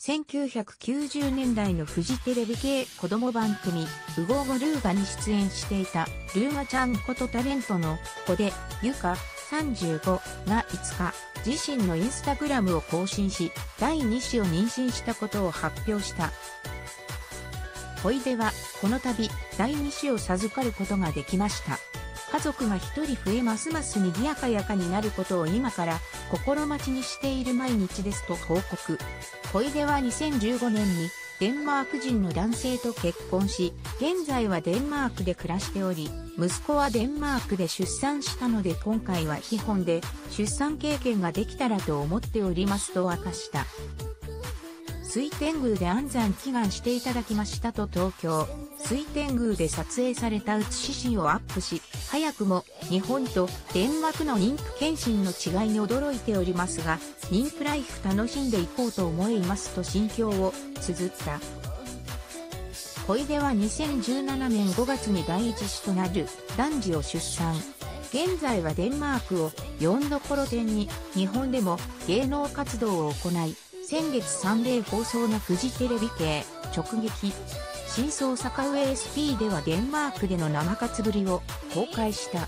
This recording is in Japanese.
1990年代のフジテレビ系子供番組、ウゴーゴルーガに出演していた、ルーガちゃんことタレントの子で、ゆか35が5日、自身のインスタグラムを更新し、第2子を妊娠したことを発表した。小出は、この度、第2子を授かることができました。家族が一人増えますますにぎやかやかになることを今から心待ちにしている毎日ですと報告。小出は2015年にデンマーク人の男性と結婚し、現在はデンマークで暮らしており、息子はデンマークで出産したので今回は基本で出産経験ができたらと思っておりますと明かした。水天宮で安産祈願していただきましたと東京、水天宮で撮影された写し真をアップし、早くも日本とデンマークの妊婦検診の違いに驚いておりますが、妊婦ライフ楽しんでいこうと思いますと心境を綴った。小出は2017年5月に第一子となる男児を出産。現在はデンマークを4どころ店に日本でも芸能活動を行い、先月サンデー放送のフジテレビ系直撃真相坂上 SP ではデンマークでの生活ぶりを公開した。